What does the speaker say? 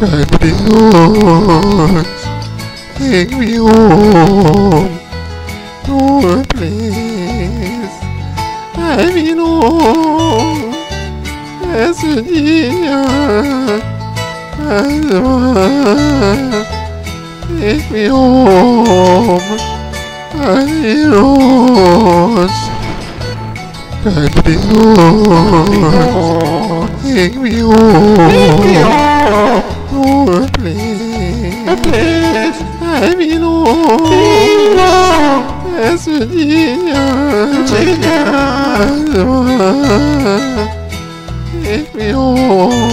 Nobody knows. Take me home. To a place I belong. As a dear. Take me home. I lost. Nobody knows. Take me home. To a place I belong. As a dear. Me home.